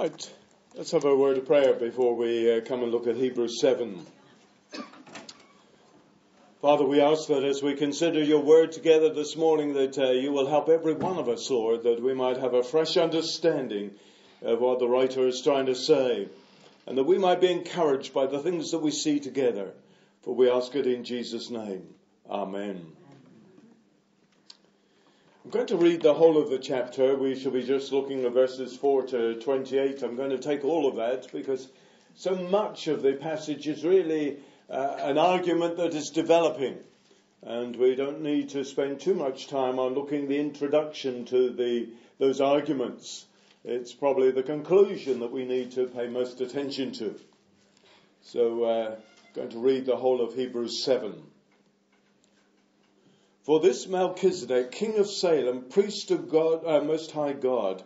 Right, let's have a word of prayer before we uh, come and look at Hebrews 7. Father, we ask that as we consider your word together this morning, that uh, you will help every one of us, Lord, that we might have a fresh understanding of what the writer is trying to say, and that we might be encouraged by the things that we see together. For we ask it in Jesus' name. Amen. I'm going to read the whole of the chapter. We shall be just looking at verses 4 to 28. I'm going to take all of that because so much of the passage is really uh, an argument that is developing. And we don't need to spend too much time on looking the introduction to the, those arguments. It's probably the conclusion that we need to pay most attention to. So, uh, I'm going to read the whole of Hebrews 7. For this Melchizedek, king of Salem, priest of God, uh, Most High God,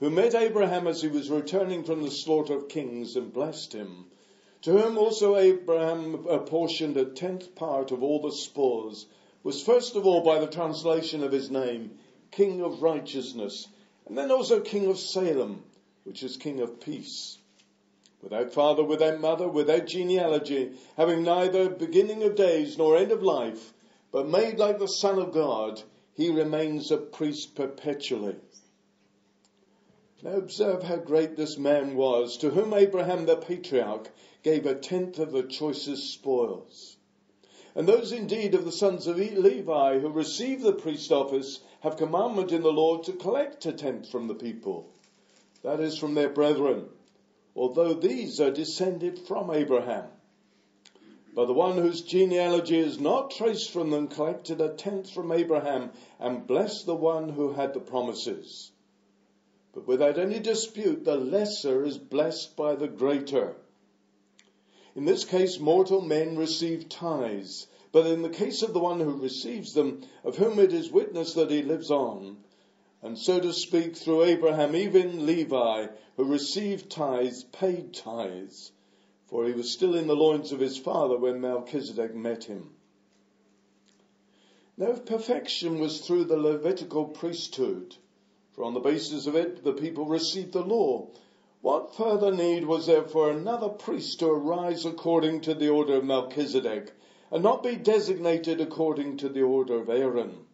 who met Abraham as he was returning from the slaughter of kings and blessed him, to whom also Abraham apportioned a tenth part of all the spoils, was first of all by the translation of his name, King of Righteousness, and then also King of Salem, which is King of Peace. Without father, without mother, without genealogy, having neither beginning of days nor end of life, but made like the Son of God, he remains a priest perpetually. Now observe how great this man was, to whom Abraham the patriarch gave a tenth of the choicest spoils. And those indeed of the sons of Levi who receive the priest office have commandment in the Lord to collect a tenth from the people, that is, from their brethren, although these are descended from Abraham. But the one whose genealogy is not traced from them collected a tenth from Abraham and blessed the one who had the promises. But without any dispute, the lesser is blessed by the greater. In this case, mortal men receive tithes, but in the case of the one who receives them, of whom it is witness that he lives on, and so to speak, through Abraham, even Levi, who received tithes, paid tithes for he was still in the loins of his father when Melchizedek met him. Now, if perfection was through the Levitical priesthood, for on the basis of it the people received the law, what further need was there for another priest to arise according to the order of Melchizedek, and not be designated according to the order of Aaron?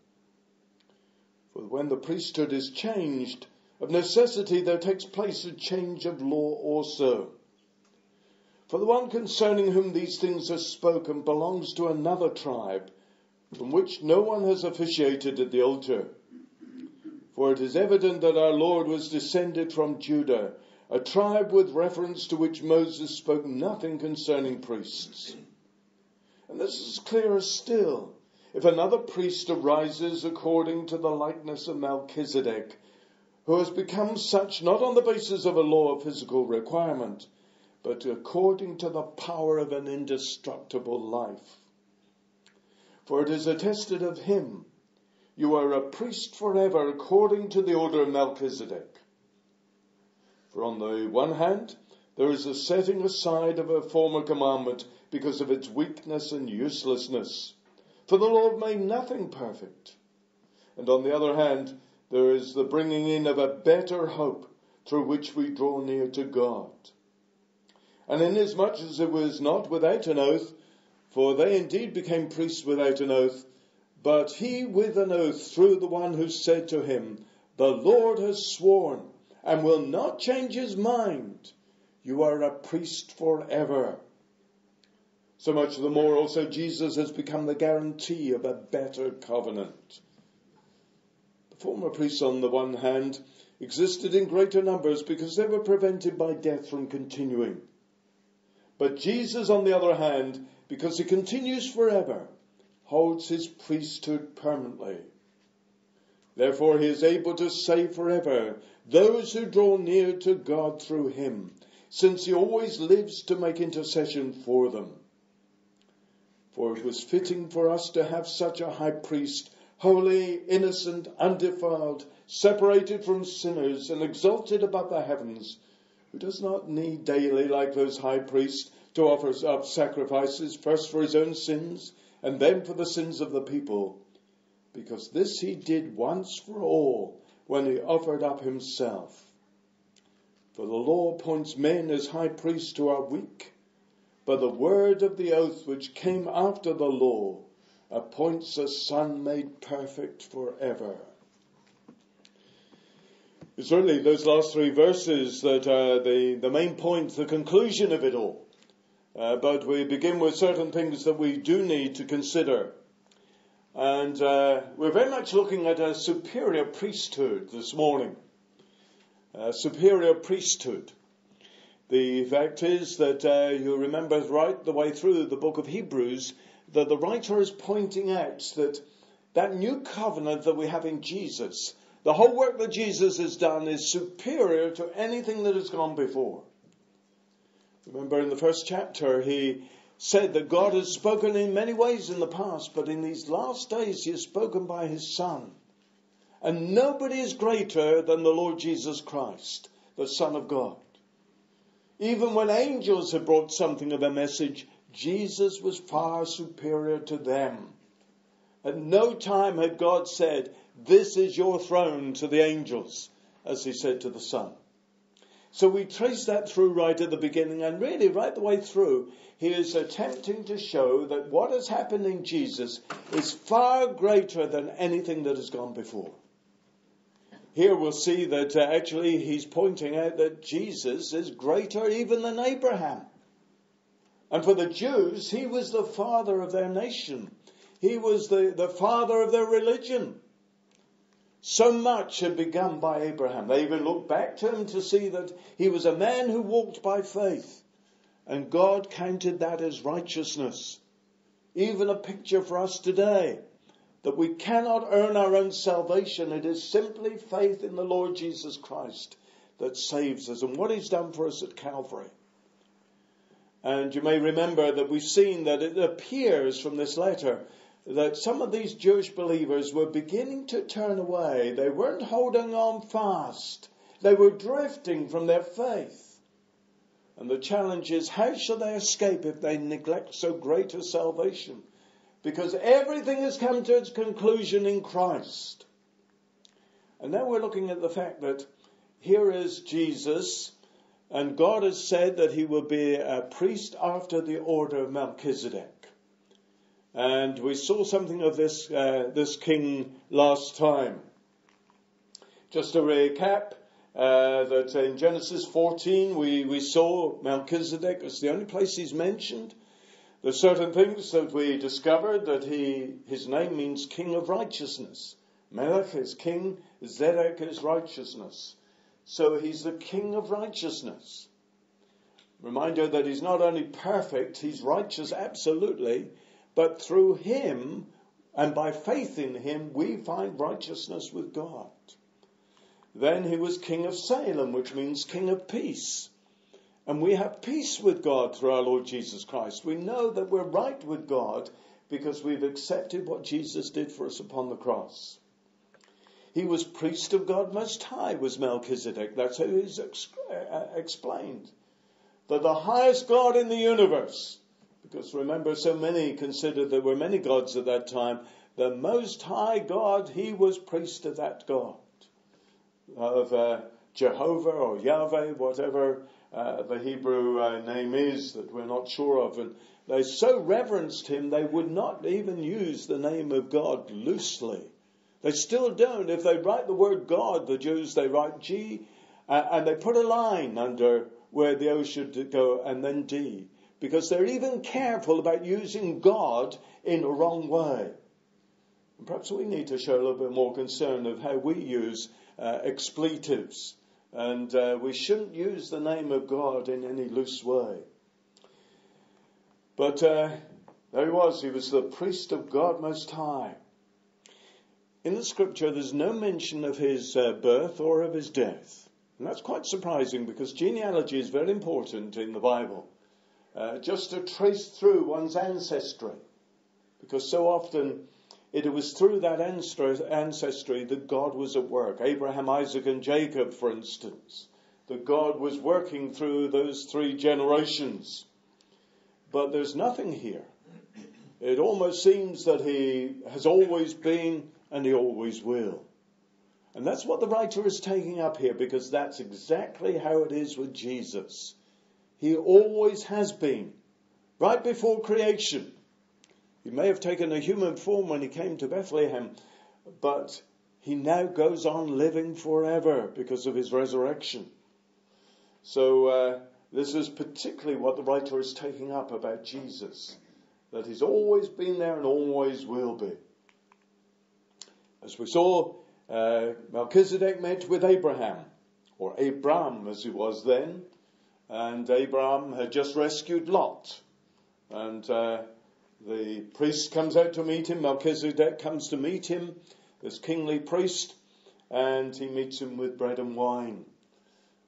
For when the priesthood is changed, of necessity there takes place a change of law also. For the one concerning whom these things are spoken belongs to another tribe, from which no one has officiated at the altar. For it is evident that our Lord was descended from Judah, a tribe with reference to which Moses spoke nothing concerning priests. And this is clearer still. If another priest arises according to the likeness of Melchizedek, who has become such not on the basis of a law of physical requirement, but according to the power of an indestructible life. For it is attested of him, you are a priest forever according to the order of Melchizedek. For on the one hand, there is a setting aside of a former commandment because of its weakness and uselessness. For the Lord made nothing perfect. And on the other hand, there is the bringing in of a better hope through which we draw near to God. And inasmuch as it was not without an oath, for they indeed became priests without an oath, but he with an oath through the one who said to him, The Lord has sworn and will not change his mind. You are a priest forever. So much the more also Jesus has become the guarantee of a better covenant. The former priests on the one hand existed in greater numbers because they were prevented by death from continuing. But Jesus, on the other hand, because he continues forever, holds his priesthood permanently. Therefore, he is able to save forever those who draw near to God through him, since he always lives to make intercession for them. For it was fitting for us to have such a high priest, holy, innocent, undefiled, separated from sinners, and exalted above the heavens who does not need daily, like those high priests, to offer up sacrifices, first for his own sins and then for the sins of the people, because this he did once for all when he offered up himself. For the law appoints men as high priests who are weak, but the word of the oath which came after the law appoints a son made perfect forever. Really those last three verses that are the, the main point, the conclusion of it all. Uh, but we begin with certain things that we do need to consider. And uh, we're very much looking at a superior priesthood this morning. A superior priesthood. The fact is that uh, you remember right the way through the book of Hebrews that the writer is pointing out that that new covenant that we have in Jesus, the whole work that Jesus has done is superior to anything that has gone before. Remember in the first chapter, he said that God has spoken in many ways in the past, but in these last days he has spoken by his Son. And nobody is greater than the Lord Jesus Christ, the Son of God. Even when angels had brought something of a message, Jesus was far superior to them. At no time had God said, This is your throne to the angels, as he said to the Son. So we trace that through right at the beginning, and really right the way through, he is attempting to show that what has happened in Jesus is far greater than anything that has gone before. Here we'll see that uh, actually he's pointing out that Jesus is greater even than Abraham. And for the Jews, he was the father of their nation. He was the, the father of their religion. So much had begun by Abraham. They even looked back to him to see that he was a man who walked by faith. And God counted that as righteousness. Even a picture for us today that we cannot earn our own salvation. It is simply faith in the Lord Jesus Christ that saves us and what he's done for us at Calvary. And you may remember that we've seen that it appears from this letter that some of these Jewish believers were beginning to turn away. They weren't holding on fast. They were drifting from their faith. And the challenge is, how shall they escape if they neglect so great a salvation? Because everything has come to its conclusion in Christ. And now we're looking at the fact that here is Jesus, and God has said that he will be a priest after the order of Melchizedek. And we saw something of this, uh, this king last time. Just to recap, uh, that in Genesis 14 we, we saw Melchizedek, it's the only place he's mentioned. There's certain things that we discovered that he, his name means king of righteousness. Melech is king, Zedek is righteousness. So he's the king of righteousness. Reminder that he's not only perfect, he's righteous absolutely, but through him and by faith in him, we find righteousness with God. Then he was king of Salem, which means king of peace. And we have peace with God through our Lord Jesus Christ. We know that we're right with God because we've accepted what Jesus did for us upon the cross. He was priest of God Most High, was Melchizedek. That's how he's ex- uh, explained. That the highest God in the universe, because remember, so many considered there were many gods at that time, the Most High God, he was priest of that God, of uh, Jehovah or Yahweh, whatever uh, the Hebrew uh, name is that we're not sure of. And they so reverenced him, they would not even use the name of God loosely. They still don't. If they write the word God, the Jews, they write G, uh, and they put a line under where the O should go, and then D. Because they're even careful about using God in a wrong way. And perhaps we need to show a little bit more concern of how we use uh, expletives. And uh, we shouldn't use the name of God in any loose way. But uh, there he was. He was the priest of God Most High. In the scripture, there's no mention of his uh, birth or of his death. And that's quite surprising because genealogy is very important in the Bible. Uh, just to trace through one's ancestry. Because so often it was through that ancestry that God was at work. Abraham, Isaac, and Jacob, for instance. That God was working through those three generations. But there's nothing here. It almost seems that he has always been and he always will. And that's what the writer is taking up here because that's exactly how it is with Jesus. He always has been, right before creation. He may have taken a human form when he came to Bethlehem, but he now goes on living forever because of his resurrection. So, uh, this is particularly what the writer is taking up about Jesus, that he's always been there and always will be. As we saw, uh, Melchizedek met with Abraham, or Abram as he was then, and Abraham had just rescued Lot. And uh, the priest comes out to meet him, Melchizedek comes to meet him, this kingly priest, and he meets him with bread and wine.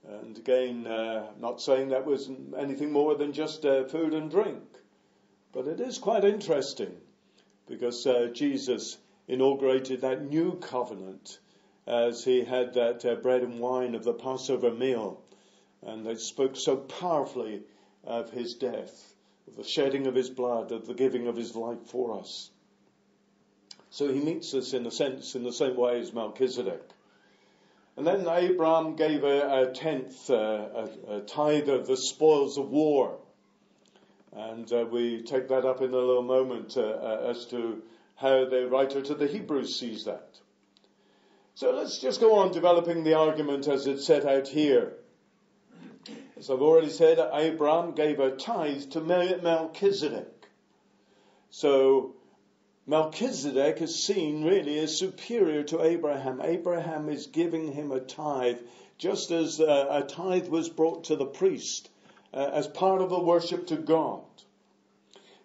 And again, uh, not saying that was anything more than just uh, food and drink, but it is quite interesting because uh, Jesus inaugurated that new covenant as he had that uh, bread and wine of the Passover meal. And they spoke so powerfully of his death, of the shedding of his blood, of the giving of his life for us. So he meets us in a sense in the same way as Melchizedek. And then Abraham gave a, a tenth, uh, a, a, tithe of the spoils of war. And uh, we take that up in a little moment uh, uh as to how the writer to the Hebrews sees that. So let's just go on developing the argument as it's set out here. As I've already said, Abraham gave a tithe to Melchizedek. So Melchizedek is seen really as superior to Abraham. Abraham is giving him a tithe, just as uh, a tithe was brought to the priest uh, as part of the worship to God.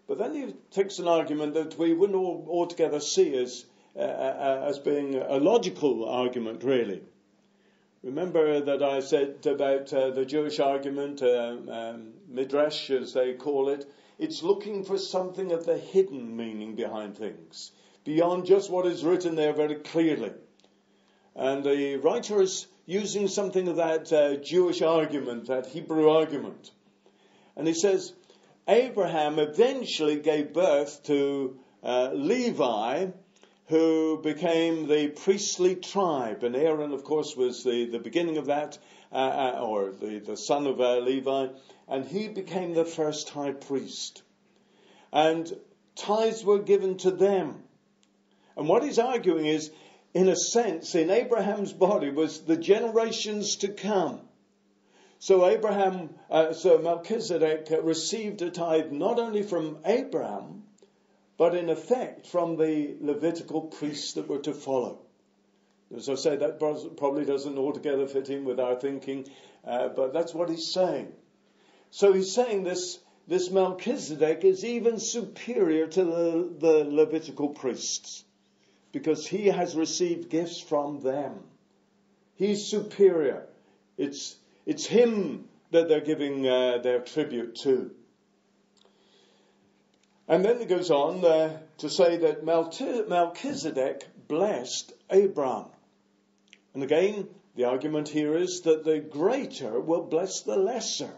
But then he takes an argument that we wouldn't altogether see as, uh, as being a logical argument, really. Remember that I said about uh, the Jewish argument, um, um, midrash as they call it, it's looking for something of the hidden meaning behind things, beyond just what is written there very clearly. And the writer is using something of that uh, Jewish argument, that Hebrew argument. And he says, Abraham eventually gave birth to uh, Levi, who became the priestly tribe. And Aaron, of course, was the, the beginning of that, uh, uh, or the, the son of uh, Levi. And he became the first high priest. And tithes were given to them. And what he's arguing is, in a sense, in Abraham's body was the generations to come. So Abraham, uh, so Melchizedek received a tithe not only from Abraham, but in effect from the Levitical priests that were to follow. As I say, that probably doesn't altogether fit in with our thinking, uh, but that's what he's saying. So he's saying this, this Melchizedek is even superior to the, the Levitical priests because he has received gifts from them. He's superior. It's, it's him that they're giving uh, their tribute to. And then it goes on uh, to say that Melchizedek blessed Abraham. And again, the argument here is that the greater will bless the lesser.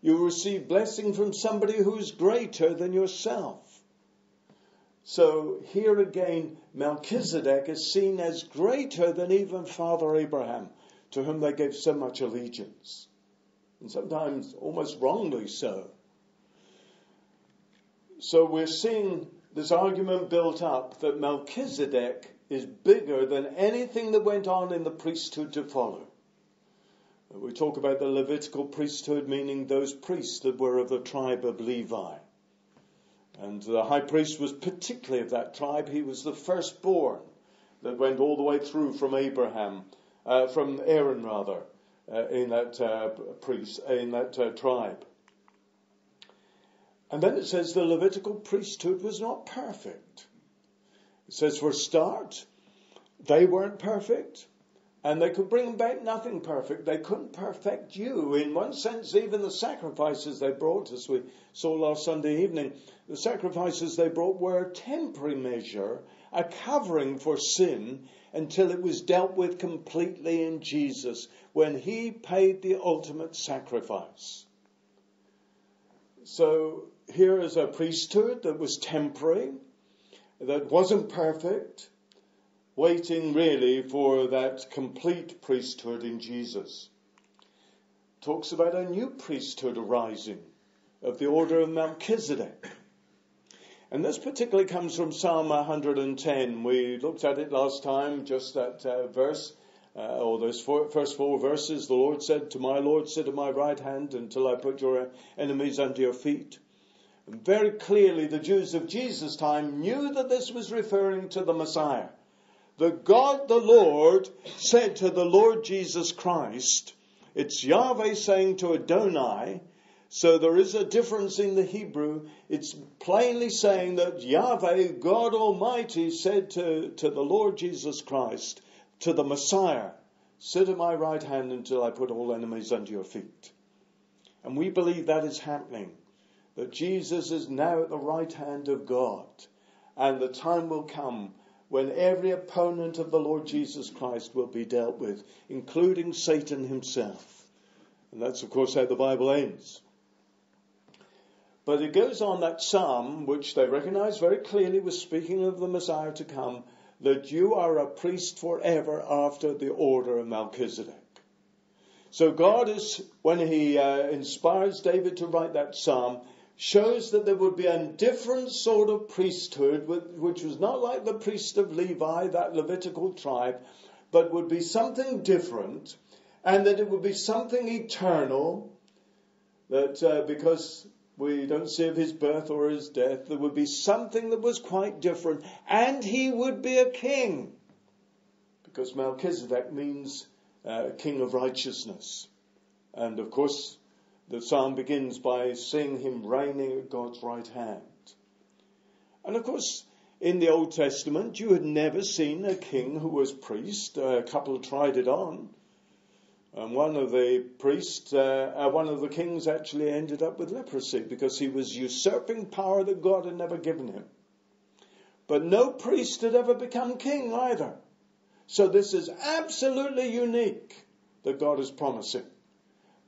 You receive blessing from somebody who's greater than yourself. So here again, Melchizedek is seen as greater than even Father Abraham to whom they gave so much allegiance, and sometimes almost wrongly so. So we're seeing this argument built up that Melchizedek is bigger than anything that went on in the priesthood to follow. We talk about the Levitical priesthood, meaning those priests that were of the tribe of Levi. And the high priest was particularly of that tribe. He was the firstborn that went all the way through from Abraham uh, from Aaron rather, uh, in that uh, priest, in that uh, tribe. And then it says the Levitical priesthood was not perfect. It says for a start, they weren't perfect. And they could bring back nothing perfect. They couldn't perfect you. In one sense, even the sacrifices they brought, as we saw last Sunday evening, the sacrifices they brought were a temporary measure, a covering for sin until it was dealt with completely in Jesus when he paid the ultimate sacrifice. So here is a priesthood that was temporary, that wasn't perfect, waiting really for that complete priesthood in Jesus. Talks about a new priesthood arising of the order of Melchizedek. And this particularly comes from Psalm 110. We looked at it last time, just that uh, verse, uh, or those four, first four verses. The Lord said to my Lord, Sit at my right hand until I put your enemies under your feet. Very clearly, the Jews of Jesus' time knew that this was referring to the Messiah. The God the Lord said to the Lord Jesus Christ, it's Yahweh saying to Adonai, so there is a difference in the Hebrew. It's plainly saying that Yahweh, God Almighty, said to, to the Lord Jesus Christ, to the Messiah, Sit at my right hand until I put all enemies under your feet. And we believe that is happening. That Jesus is now at the right hand of God. And the time will come when every opponent of the Lord Jesus Christ will be dealt with, including Satan himself. And that's, of course, how the Bible ends. But it goes on that psalm, which they recognize very clearly was speaking of the Messiah to come, that you are a priest forever after the order of Melchizedek. So God is, when he uh, inspires David to write that psalm, shows that there would be a different sort of priesthood, which was not like the priest of Levi, that Levitical tribe, but would be something different, and that it would be something eternal, that uh, because we don't see of his birth or his death. There would be something that was quite different, and he would be a king, because Melchizedek means uh, king of righteousness. And of course, the psalm begins by seeing him reigning at God's right hand. And of course, in the Old Testament, you had never seen a king who was priest. A couple tried it on. And one of the priests, uh, uh, one of the kings actually ended up with leprosy because he was usurping power that God had never given him. But no priest had ever become king either. So this is absolutely unique that God is promising.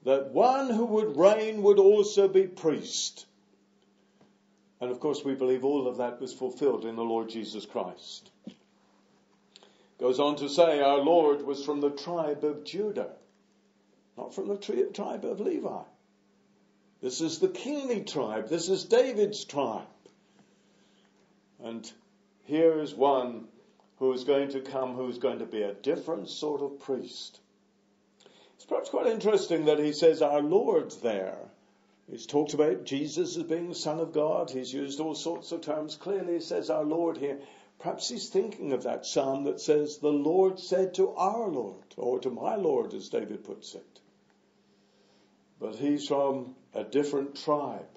That one who would reign would also be priest. And of course, we believe all of that was fulfilled in the Lord Jesus Christ. Goes on to say, Our Lord was from the tribe of Judah not from the tribe of Levi. This is the kingly tribe. This is David's tribe. And here is one who is going to come who is going to be a different sort of priest. It's perhaps quite interesting that he says our Lord there. He's talked about Jesus as being the Son of God. He's used all sorts of terms. Clearly, he says our Lord here. Perhaps he's thinking of that psalm that says, The Lord said to our Lord, or to my Lord, as David puts it but he's from a different tribe.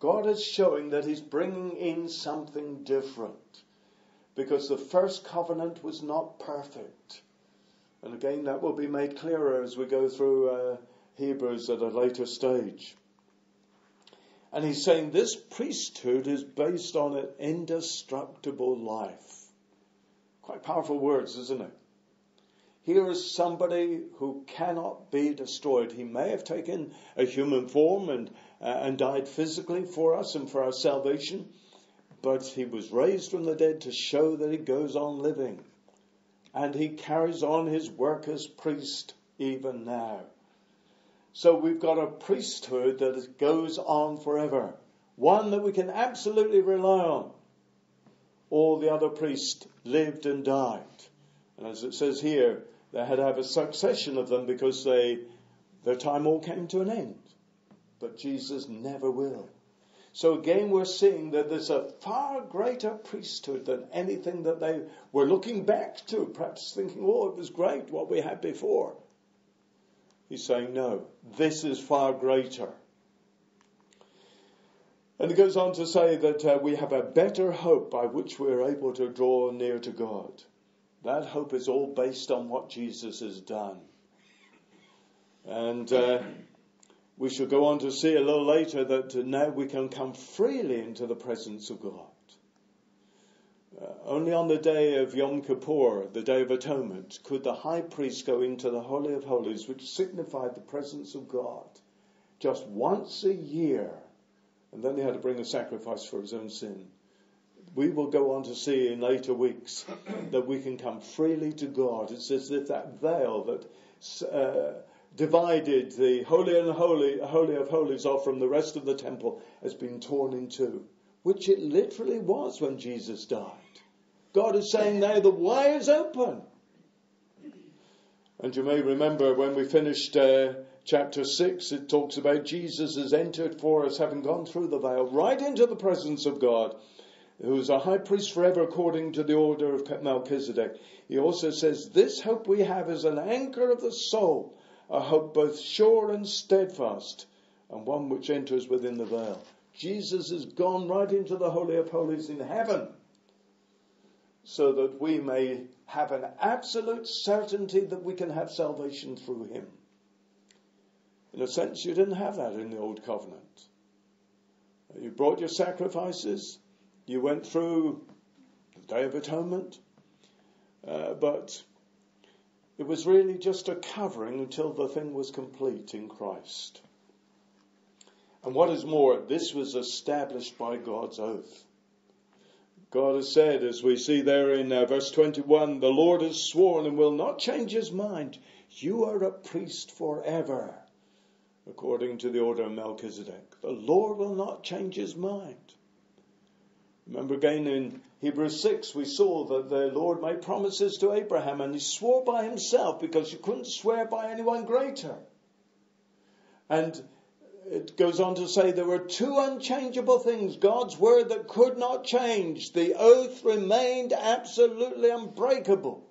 God is showing that he's bringing in something different because the first covenant was not perfect. And again, that will be made clearer as we go through uh, Hebrews at a later stage. And he's saying this priesthood is based on an indestructible life. Quite powerful words, isn't it? Here is somebody who cannot be destroyed. He may have taken a human form and, uh, and died physically for us and for our salvation, but he was raised from the dead to show that he goes on living. And he carries on his work as priest even now. So we've got a priesthood that goes on forever. One that we can absolutely rely on. All the other priests lived and died. And as it says here, they had to have a succession of them because they, their time all came to an end. But Jesus never will. So again, we're seeing that there's a far greater priesthood than anything that they were looking back to, perhaps thinking, oh, it was great what we had before. He's saying, no, this is far greater. And he goes on to say that uh, we have a better hope by which we're able to draw near to God. That hope is all based on what Jesus has done. And uh, we shall go on to see a little later that now we can come freely into the presence of God. Uh, only on the day of Yom Kippur, the Day of Atonement, could the high priest go into the Holy of Holies, which signified the presence of God, just once a year. And then he had to bring a sacrifice for his own sin. we will go on to see in later weeks that we can come freely to God. It's as if that veil that uh, divided the holy and holy, holy of holies off from the rest of the temple has been torn in two, which it literally was when Jesus died. God is saying now the way is open. And you may remember when we finished uh, chapter 6, it talks about Jesus has entered for us, having gone through the veil, right into the presence of God, who is a high priest forever according to the order of Melchizedek. He also says, This hope we have is an anchor of the soul, a hope both sure and steadfast, and one which enters within the veil. Jesus has gone right into the Holy of Holies in heaven so that we may have an absolute certainty that we can have salvation through him. In a sense, you didn't have that in the Old Covenant. You brought your sacrifices, you went through the Day of Atonement, uh, but it was really just a covering until the thing was complete in Christ. And what is more, this was established by God's oath. God has said, as we see there in uh, verse 21, the Lord has sworn and will not change his mind. You are a priest forever, according to the order of Melchizedek. The Lord will not change his mind. Remember again in Hebrews 6, we saw that the Lord made promises to Abraham and he swore by himself because you couldn't swear by anyone greater. And it goes on to say there were two unchangeable things God's word that could not change. The oath remained absolutely unbreakable.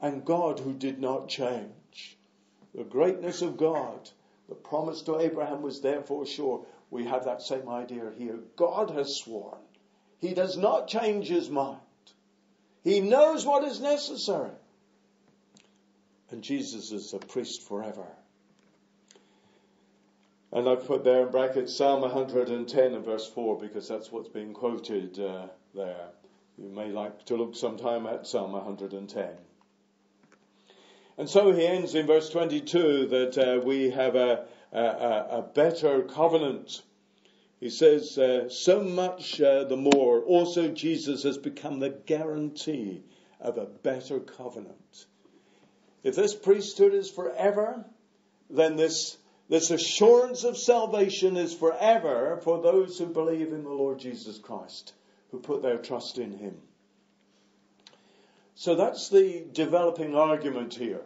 And God who did not change. The greatness of God. The promise to Abraham was therefore sure. We have that same idea here. God has sworn. He does not change his mind. He knows what is necessary. And Jesus is a priest forever. And I've put there in brackets Psalm 110 and verse 4 because that's what's being quoted uh, there. You may like to look sometime at Psalm 110. And so he ends in verse 22 that uh, we have a, a, a, better covenant. He says, uh, so much uh, the more, also Jesus has become the guarantee of a better covenant. If this priesthood is forever, then this this assurance of salvation is forever for those who believe in the Lord Jesus Christ, who put their trust in Him. So that's the developing argument here.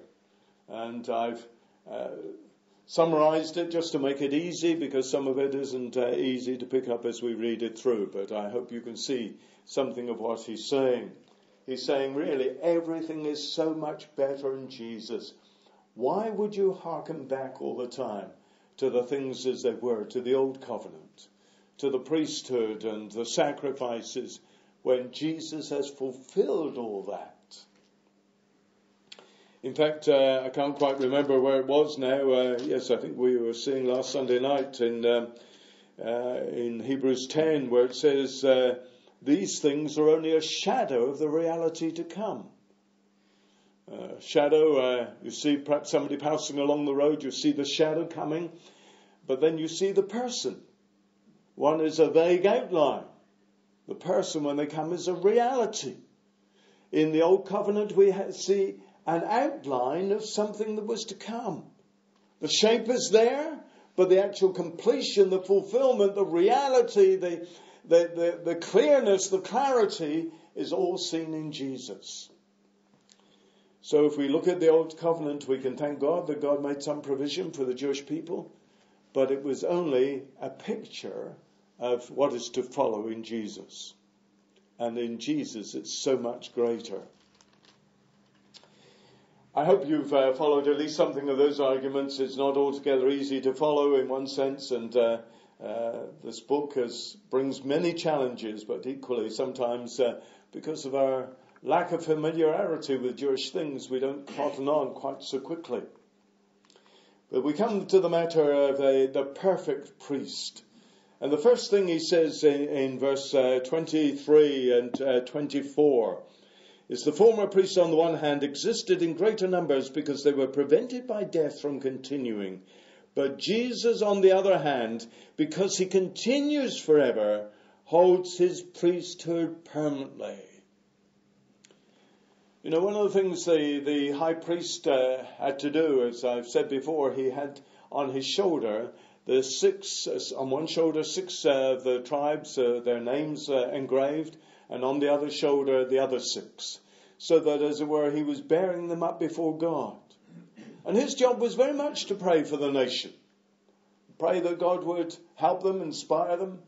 And I've uh, summarized it just to make it easy because some of it isn't uh, easy to pick up as we read it through. But I hope you can see something of what he's saying. He's saying, really, everything is so much better in Jesus. Why would you hearken back all the time to the things as they were, to the old covenant, to the priesthood and the sacrifices, when Jesus has fulfilled all that? In fact, uh, I can't quite remember where it was now. Uh, yes, I think we were seeing last Sunday night in um, uh, in Hebrews 10, where it says, uh, "These things are only a shadow of the reality to come." Uh, shadow, uh, you see perhaps somebody passing along the road, you see the shadow coming, but then you see the person. One is a vague outline. The person, when they come, is a reality. In the Old Covenant, we see an outline of something that was to come. The shape is there, but the actual completion, the fulfillment, the reality, the, the, the, the clearness, the clarity is all seen in Jesus. So if we look at the Old Covenant, we can thank God that God made some provision for the Jewish people, but it was only a picture of what is to follow in Jesus. And in Jesus, it's so much greater. I hope you've uh, followed at least something of those arguments. It's not altogether easy to follow in one sense, and uh, uh, this book has, brings many challenges, but equally sometimes uh, because of our lack of familiarity with Jewish things, we don't cotton on quite so quickly. But we come to the matter of a, the perfect priest. And the first thing he says in, in verse uh, 23 and uh, 24 is the former priests, on the one hand, existed in greater numbers because they were prevented by death from continuing. But Jesus, on the other hand, because he continues forever, holds his priesthood permanently. You know, one of the things the, the high priest uh, had to do, as I've said before, he had on his shoulder the six, uh, on one shoulder, six uh, the tribes, uh, their names uh, engraved, and on the other shoulder, the other six. So that, as it were, he was bearing them up before God. And his job was very much to pray for the nation. Pray that God would help them, inspire them.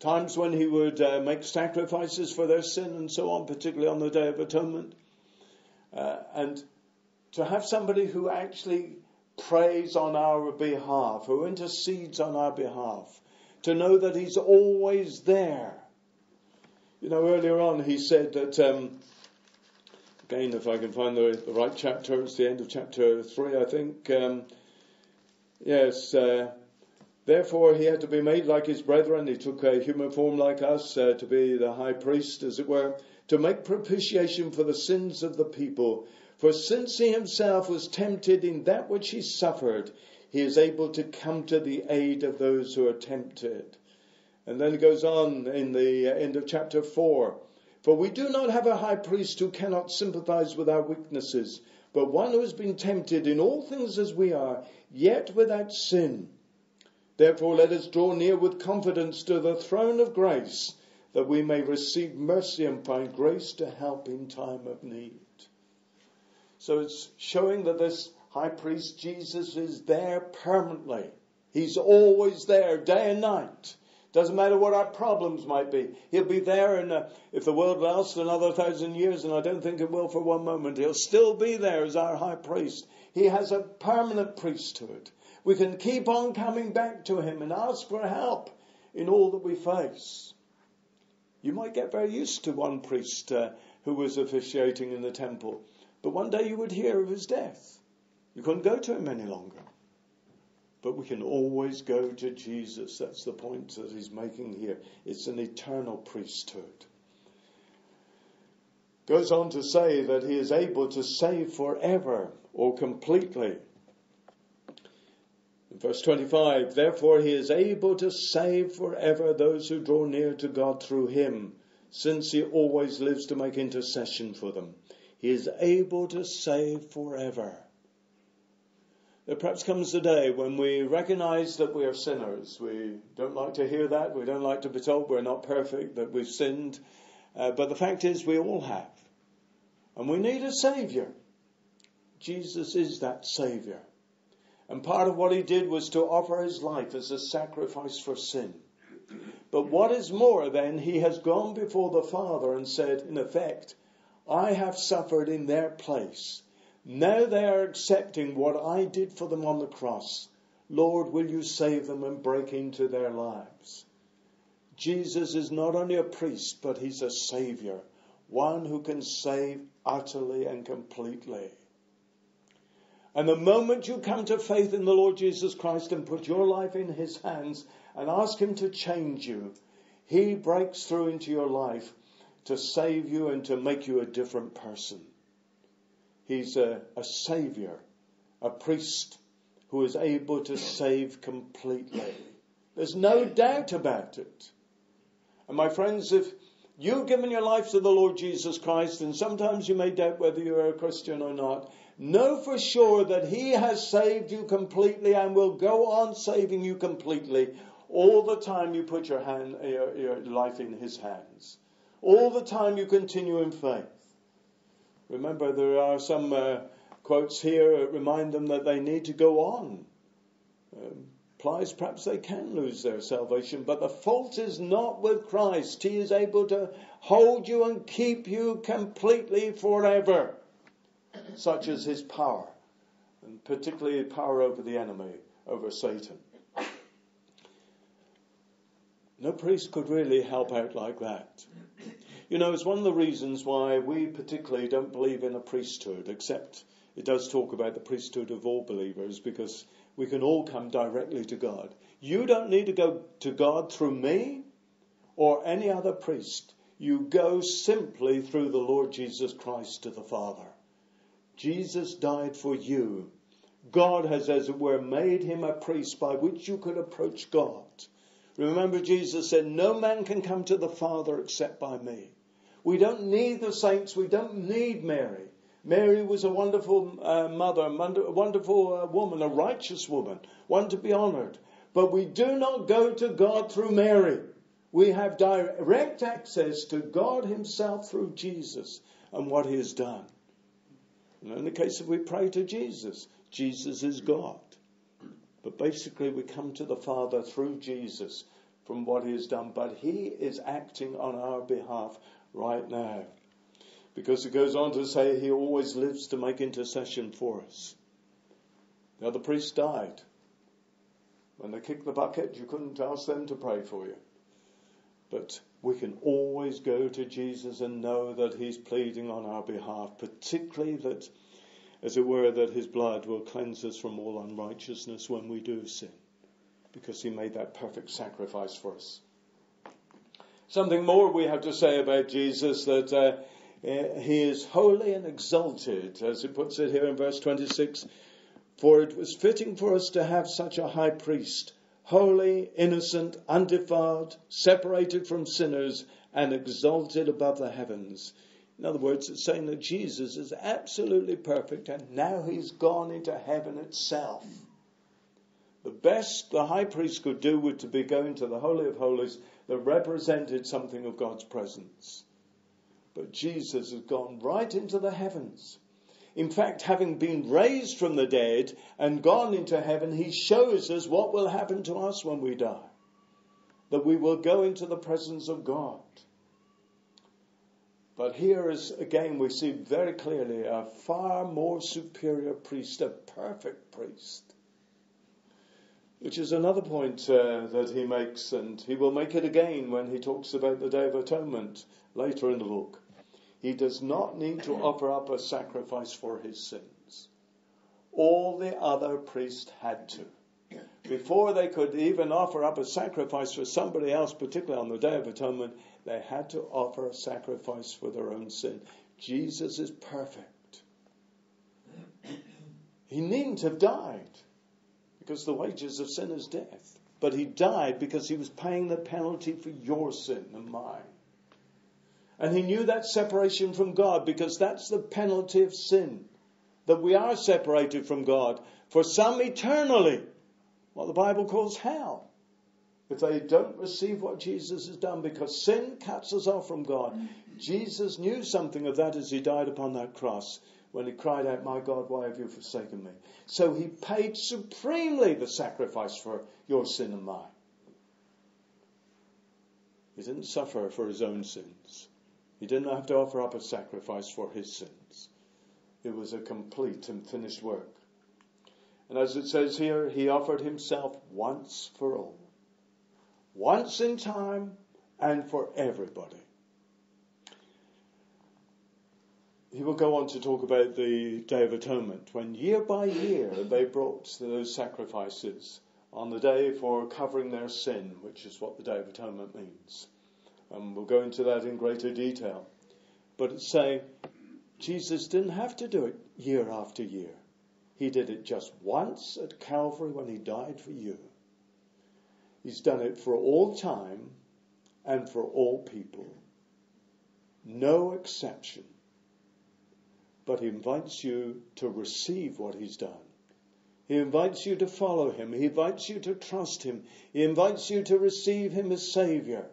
Times when he would uh, make sacrifices for their sin and so on, particularly on the Day of Atonement. Uh, and to have somebody who actually prays on our behalf, who intercedes on our behalf, to know that He's always there. You know, earlier on he said that, um, again, if I can find the, the, right chapter, it's the end of chapter 3, I think. Um, yes, uh, therefore he had to be made like his brethren. He took a human form like us uh, to be the high priest, as it were, to make propitiation for the sins of the people. For since he himself was tempted in that which he suffered, he is able to come to the aid of those who are tempted. And then it goes on in the uh, end of chapter 4. For we do not have a high priest who cannot sympathize with our weaknesses, but one who has been tempted in all things as we are, yet without sin. Therefore let us draw near with confidence to the throne of grace, that we may receive mercy and find grace to help in time of need. So it's showing that this high priest Jesus is there permanently. He's always there, day and night. Doesn't matter what our problems might be. He'll be there, and uh, if the world lasts another thousand years, and I don't think it will for one moment, he'll still be there as our high priest. He has a permanent priesthood. We can keep on coming back to him and ask for help in all that we face. You might get very used to one priest uh, who was officiating in the temple. But one day you would hear of his death. You couldn't go to him any longer. But we can always go to Jesus. That's the point that he's making here. It's an eternal priesthood. Goes on to say that he is able to save forever or completely. In verse 25, therefore he is able to save forever those who draw near to God through him, since he always lives to make intercession for them. He is able to save forever. There perhaps comes a day when we recognize that we are sinners. We don't like to hear that. We don't like to be told we're not perfect, that we've sinned. Uh, but the fact is, we all have. And we need a Savior. Jesus is that Savior. And part of what he did was to offer his life as a sacrifice for sin. But what is more, then, he has gone before the Father and said, in effect, I have suffered in their place. Now they are accepting what I did for them on the cross. Lord, will you save them and break into their lives? Jesus is not only a priest, but he's a savior, one who can save utterly and completely. And the moment you come to faith in the Lord Jesus Christ and put your life in his hands and ask him to change you, he breaks through into your life to save you and to make you a different person. He's a, a savior, a priest who is able to save completely. There's no doubt about it. And my friends, if you've given your life to the Lord Jesus Christ, and sometimes you may doubt whether you're a Christian or not, know for sure that He has saved you completely and will go on saving you completely all the time you put your, hand, your, your life in His hands. All the time you continue in faith. Remember, there are some uh, quotes here that remind them that they need to go on. Um, perhaps they can lose their salvation, but the fault is not with Christ. He is able to hold you and keep you completely forever. Such is his power, and particularly power over the enemy, over Satan. No priest could really help out like that. You know, it's one of the reasons why we particularly don't believe in a priesthood, except it does talk about the priesthood of all believers, because we can all come directly to God. You don't need to go to God through me or any other priest. You go simply through the Lord Jesus Christ to the Father. Jesus died for you. God has, as it were, made him a priest by which you could approach God. Remember, Jesus said, No man can come to the Father except by me. We don't need the saints. We don't need Mary. Mary was a wonderful uh, mother, a wonderful uh, woman, a righteous woman, one to be honored. But we do not go to God through Mary. We have direct access to God Himself through Jesus and what He has done. And in the case of we pray to Jesus, Jesus is God. But basically, we come to the Father through Jesus from what He has done. But He is acting on our behalf right now. Because it goes on to say He always lives to make intercession for us. Now the priest died. When they kicked the bucket, you couldn't ask them to pray for you. But we can always go to Jesus and know that He's pleading on our behalf, particularly that, as it were, that His blood will cleanse us from all unrighteousness when we do sin, because He made that perfect sacrifice for us. Something more we have to say about Jesus that uh, He is holy and exalted, as it puts it here in verse 26 for it was fitting for us to have such a high priest, holy, innocent, undefiled, separated from sinners, and exalted above the heavens. In other words, it's saying that Jesus is absolutely perfect and now he's gone into heaven itself. The best the high priest could do would to be going to the Holy of Holies that represented something of God's presence. But Jesus has gone right into the heavens. In fact, having been raised from the dead and gone into heaven, he shows us what will happen to us when we die. That we will go into the presence of God. But here is again we see very clearly a far more superior priest, a perfect priest. Which is another point uh, that he makes, and he will make it again when he talks about the Day of Atonement later in the book. He does not need to offer up a sacrifice for his sins. All the other priests had to. Before they could even offer up a sacrifice for somebody else, particularly on the Day of Atonement, they had to offer a sacrifice for their own sin. Jesus is perfect. He needn't have died because the wages of sin is death. But he died because he was paying the penalty for your sin and mine. And he knew that separation from God because that's the penalty of sin. That we are separated from God for some eternally. What the Bible calls hell. If they don't receive what Jesus has done because sin cuts us off from God. Mm. Jesus knew something of that as he died upon that cross when he cried out, My God, why have you forsaken me? So he paid supremely the sacrifice for your sin and mine. He didn't suffer for his own sins. He didn't have to offer up a sacrifice for his sins. It was a complete and finished work. And as it says here, he offered himself once for all. Once in time and for everybody. He will go on to talk about the Day of Atonement, when year by year they brought those sacrifices on the day for covering their sin, which is what the Day of Atonement means. And we'll go into that in greater detail. But it's saying Jesus didn't have to do it year after year. He did it just once at Calvary when he died for you. He's done it for all time and for all people. No exception. But he invites you to receive what he's done. He invites you to follow him. He invites you to trust him. He invites you to receive him as Savior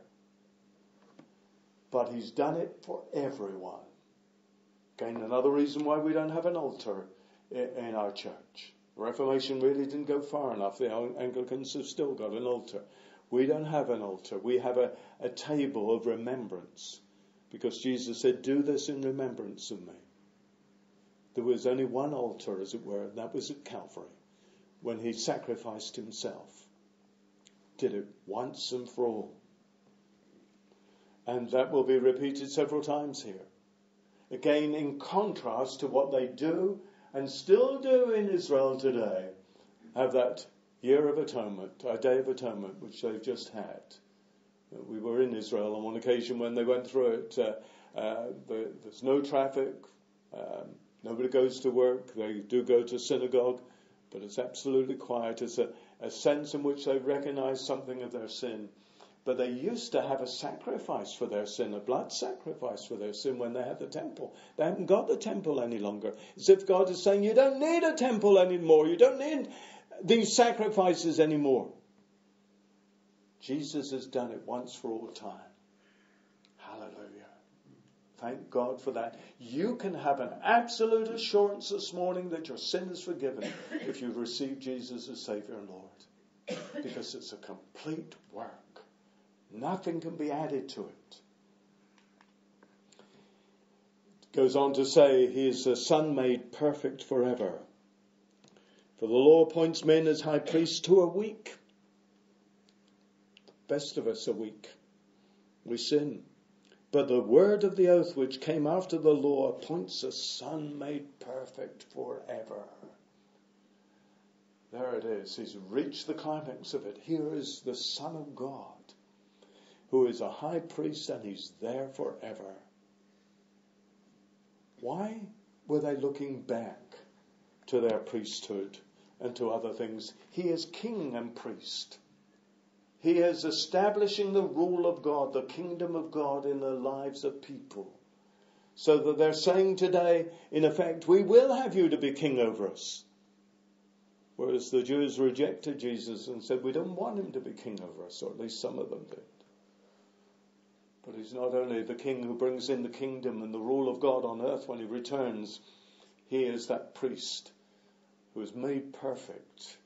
but he's done it for everyone. Again, another reason why we don't have an altar in our church. The Reformation really didn't go far enough. The Anglicans have still got an altar. We don't have an altar. We have a, a table of remembrance because Jesus said, Do this in remembrance of me. There was only one altar, as it were, and that was at Calvary when he sacrificed himself. Did it once and for all. And that will be repeated several times here. Again, in contrast to what they do and still do in Israel today, have that year of atonement, a day of atonement, which they've just had. We were in Israel on one occasion when they went through it. Uh, uh, there's no traffic. Um, nobody goes to work. They do go to synagogue, but it's absolutely quiet. It's a, a sense in which they recognize something of their sin. But they used to have a sacrifice for their sin, a blood sacrifice for their sin when they had the temple. They haven't got the temple any longer. As if God is saying, you don't need a temple anymore. You don't need these sacrifices anymore. Jesus has done it once for all time. Thank God for that. You can have an absolute assurance this morning that your sin is forgiven if you've received Jesus as Savior and Lord. Because it's a complete work. Nothing can be added to it. it goes on to say, He is the Son made perfect forever. For the law appoints men as high priests who are weak. The best of us are weak. We sin. But the word of the oath which came after the law appoints a son made perfect forever. There it is. He's reached the climax of it. Here is the Son of God, who is a high priest and he's there forever. Why were they looking back to their priesthood and to other things? He is king and priest. He is establishing the rule of God, the kingdom of God in the lives of people. So that they're saying today, in effect, we will have you to be king over us. Whereas the Jews rejected Jesus and said, we don't want him to be king over us, or at least some of them did. But he's not only the king who brings in the kingdom and the rule of God on earth when he returns, he is that priest who is made perfect.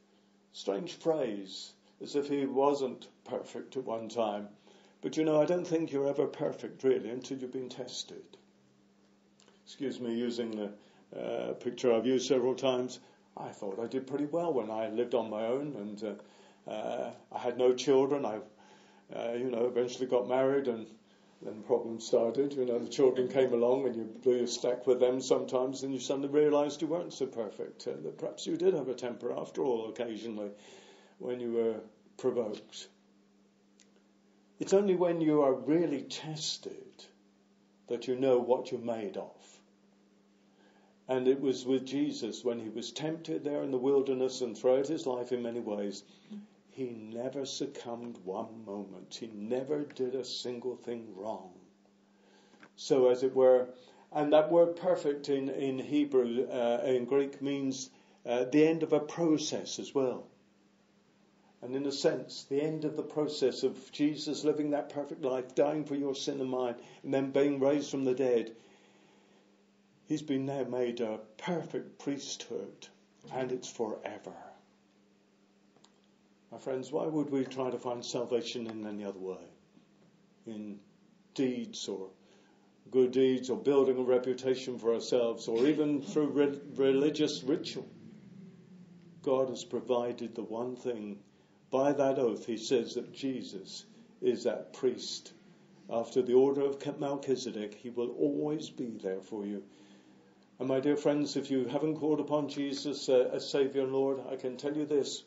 Strange phrase as if he wasn't perfect at one time. But you know, I don't think you're ever perfect really until you've been tested. Excuse me using the uh, picture I've used several times. I thought I did pretty well when I lived on my own and uh, uh, I had no children. I, uh, you know, eventually got married and then problems started. You know, the children came along and you blew your stack with them sometimes and you suddenly realized you weren't so perfect. Uh, that perhaps you did have a temper after all occasionally when you were provoked. It's only when you are really tested that you know what you're made of. And it was with Jesus when he was tempted there in the wilderness and throughout his life in many ways. He never succumbed one moment. He never did a single thing wrong. So, as it were, and that word perfect in, in Hebrew, uh, in Greek, means uh, the end of a process as well. And in a sense, the end of the process of Jesus living that perfect life, dying for your sin and mine, and then being raised from the dead, he's been now made a perfect priesthood, and it's forever. My friends, why would we try to find salvation in any other way? In deeds or good deeds or building a reputation for ourselves or even through re- religious ritual. God has provided the one thing by that oath, he says that Jesus is that priest. After the order of Melchizedek, he will always be there for you. And my dear friends, if you haven't called upon Jesus uh, as Saviour and Lord, I can tell you this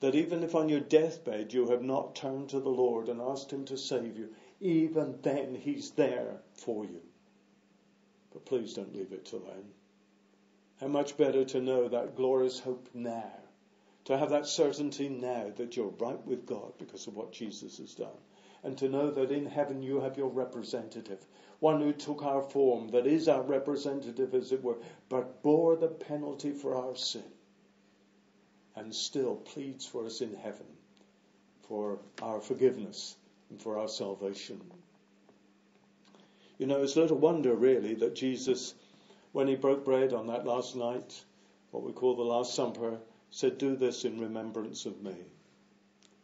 that even if on your deathbed you have not turned to the Lord and asked Him to save you, even then He's there for you. But please don't leave it till then. How much better to know that glorious hope now to have that certainty now that you're right with God because of what Jesus has done. And to know that in heaven you have your representative, one who took our form, that is our representative as it were, but bore the penalty for our sin and still pleads for us in heaven for our forgiveness and for our salvation. You know, it's little wonder really that Jesus, when he broke bread on that last night, what we call the Last Supper, said, Do this in remembrance of me.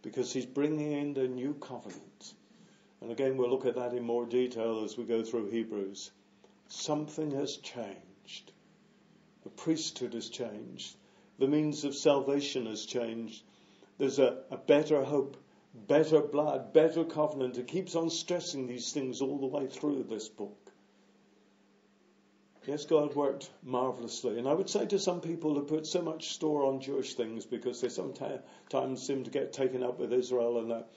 Because he's bringing in the new covenant. And again, we'll look at that in more detail as we go through Hebrews. Something has changed. The priesthood has changed. The means of salvation has changed. There's a, a better hope, better blood, better covenant. It keeps on stressing these things all the way through this book. Yes, God worked marvelously. And I would say to some people who put so much store on Jewish things because they sometimes seem to get taken up with Israel and that,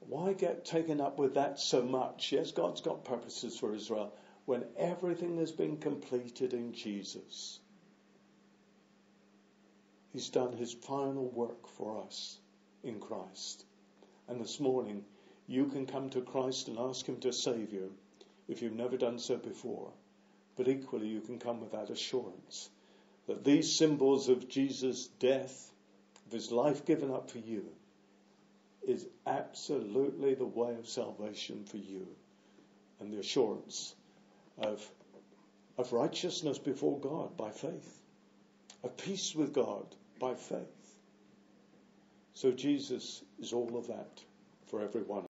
why get taken up with that so much? Yes, God's got purposes for Israel when everything has been completed in Jesus. He's done his final work for us in Christ. And this morning, you can come to Christ and ask him to save you if you've never done so before. But equally, you can come with that assurance that these symbols of Jesus' death, of his life given up for you, is absolutely the way of salvation for you and the assurance of, of righteousness before God by faith, of peace with God by faith. So Jesus is all of that for every one